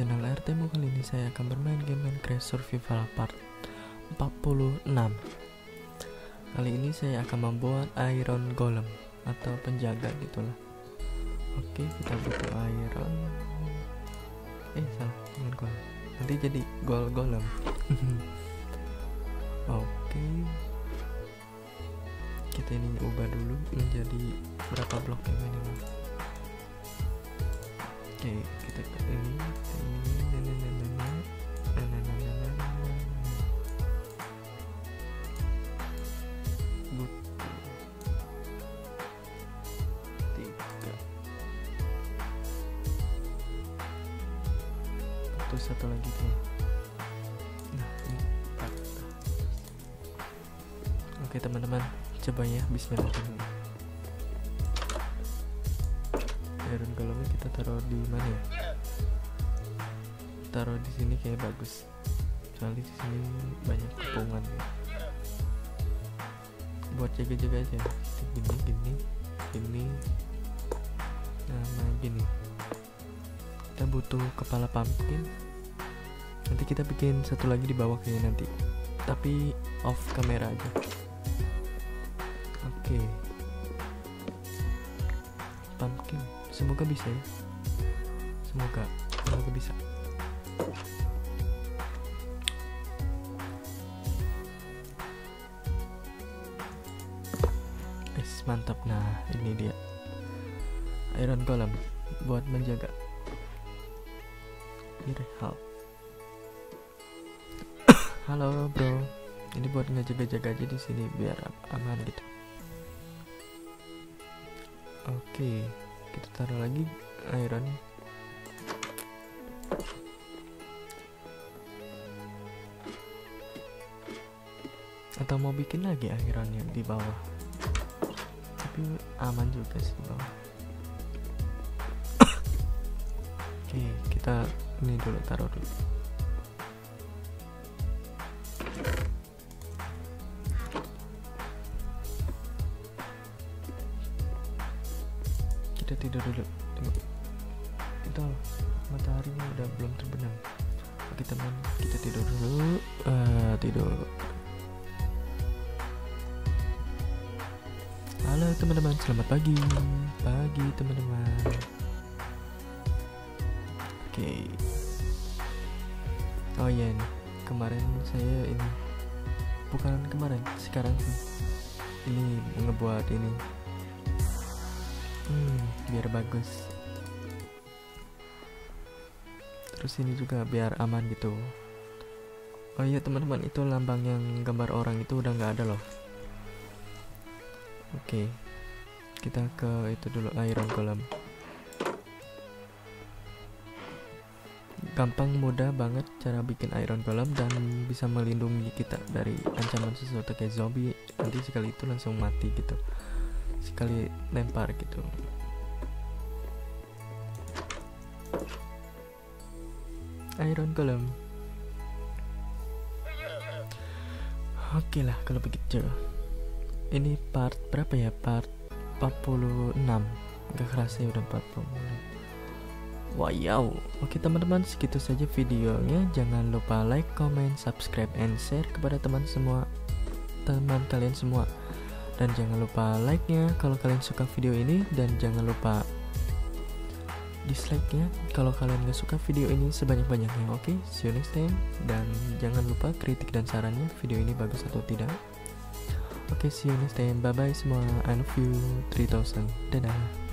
channel RTMU kali ini saya akan bermain game Minecraft Survival Part 46 Kali ini saya akan membuat Iron Golem atau penjaga gitulah. Oke kita butuh iron. Eh salah dengan golem. Nanti jadi gol golem. Oke. Kita ini ubah dulu menjadi berapa blok yang minimal Oke, kita ini, ini, butuh satu lagi tuh. Nah. Oke teman-teman, coba ya Bismillahirrahmanirrahim. iron golemnya kita taruh di mana ya taruh di sini kayak bagus soalnya di sini banyak kepungan ya. buat jaga-jaga aja gini gini gini sama gini kita butuh kepala pumpkin nanti kita bikin satu lagi di bawah kayaknya nanti. Tapi off kamera aja. Oke. Okay. pumpkin. Semoga bisa ya. Semoga. Semoga bisa. Yes, mantap. Nah ini dia. Iron golem buat menjaga. Help halo bro. Ini buat ngejaga-jaga aja di sini biar aman gitu. Oke kita taruh lagi iron atau mau bikin lagi iron yang di bawah? Tapi aman juga sih di bawah. Oke kita ini dulu taruh dulu kita tidur dulu. Tunggu. Itu mataharinya udah belum terbenam. Oke teman kita tidur dulu. Uh, tidur. Halo teman-teman. Selamat pagi. Pagi teman-teman. Oke. Oh iya nih. Kemarin saya ini bukan kemarin sekarang sih. Ini ngebuat ini hmm, biar bagus. Terus ini juga biar aman gitu. Oh iya teman-teman itu lambang yang gambar orang itu udah nggak ada loh. Oke kita ke itu dulu iron golem gampang mudah banget cara bikin iron golem dan bisa melindungi kita dari ancaman sesuatu kayak zombie. Nanti sekali itu langsung mati gitu sekali lempar gitu. Iron golem. Oke lah kalau begitu. Ini part berapa ya? Part 46 gak kerasa ya udah 46 wow. Oke teman-teman segitu saja videonya. Jangan lupa like comment subscribe and share kepada teman semua teman kalian semua dan jangan lupa like nya kalau kalian suka video ini. Dan jangan lupa dislike nya kalau kalian gak suka video ini sebanyak-banyaknya oke? Okay? see you next time. Dan jangan lupa kritik dan sarannya video ini bagus atau tidak. Oke okay, see you next time. Bye bye semua love you 3000 dadah